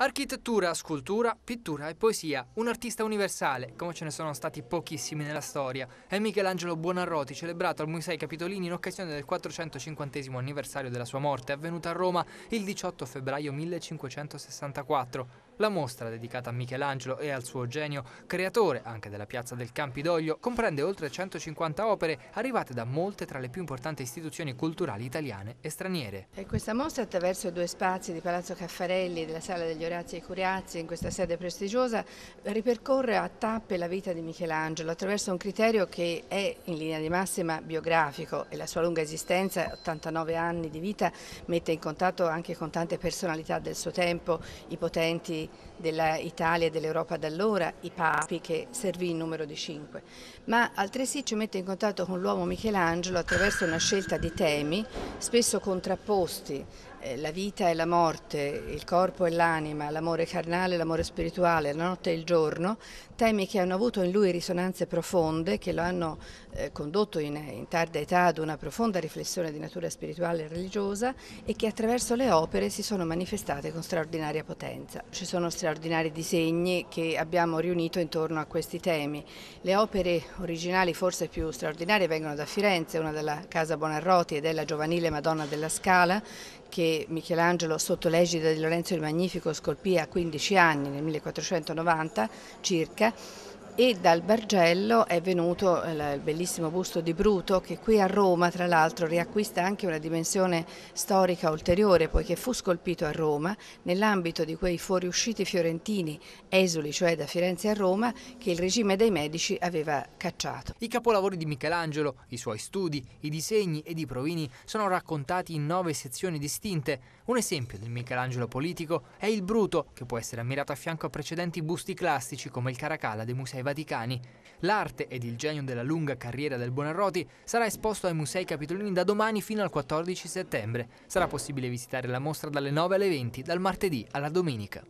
Architettura, scultura, pittura e poesia, un artista universale, come ce ne sono stati pochissimi nella storia, è Michelangelo Buonarroti, celebrato al Musei Capitolini in occasione del 450 anniversario della sua morte, avvenuta a Roma il 18 febbraio 1564. La mostra, dedicata a Michelangelo e al suo genio, creatore anche della piazza del Campidoglio, comprende oltre 150 opere arrivate da molte tra le più importanti istituzioni culturali italiane e straniere. E questa mostra, attraverso due spazi di Palazzo Caffarelli della Sala degli Orazzi e Curiazzi, in questa sede prestigiosa, ripercorre a tappe la vita di Michelangelo attraverso un criterio che è in linea di massima biografico e la sua lunga esistenza, 89 anni di vita, mette in contatto anche con tante personalità del suo tempo, i potenti dell'Italia e dell'Europa d'allora, i papi che servì in numero di cinque, ma altresì ci mette in contatto con l'uomo Michelangelo attraverso una scelta di temi spesso contrapposti la vita e la morte, il corpo e l'anima, l'amore carnale l'amore spirituale, la notte e il giorno, temi che hanno avuto in lui risonanze profonde, che lo hanno eh, condotto in, in, tarda età ad una profonda riflessione di natura spirituale e religiosa e che attraverso le opere si sono manifestate con straordinaria potenza. Ci sono straordinari disegni che abbiamo riunito intorno a questi temi. Le opere originali forse più straordinarie vengono da Firenze, una della Casa Bonarroti ed è la giovanile Madonna della Scala, che Michelangelo sotto l'egida di Lorenzo il Magnifico scolpì a 15 anni nel 1490 circa e dal Bargello è venuto il bellissimo busto di Bruto che qui a Roma tra l'altro riacquista anche una dimensione storica ulteriore poiché fu scolpito a Roma nell'ambito di quei fuoriusciti fiorentini esuli cioè da Firenze a Roma che il regime dei Medici aveva cacciato. I capolavori di Michelangelo, i suoi studi, i disegni ed i provini sono raccontati in nove sezioni distinte. Un esempio del Michelangelo politico è il Bruto che può essere ammirato a fianco a precedenti busti classici come il Caracalla dei Musei Vaticani. L'arte ed il genio della lunga carriera del Buonarroti sarà esposto ai Musei Capitolini da domani fino al 14 settembre. Sarà possibile visitare la mostra dalle 9 alle 20, dal martedì alla domenica.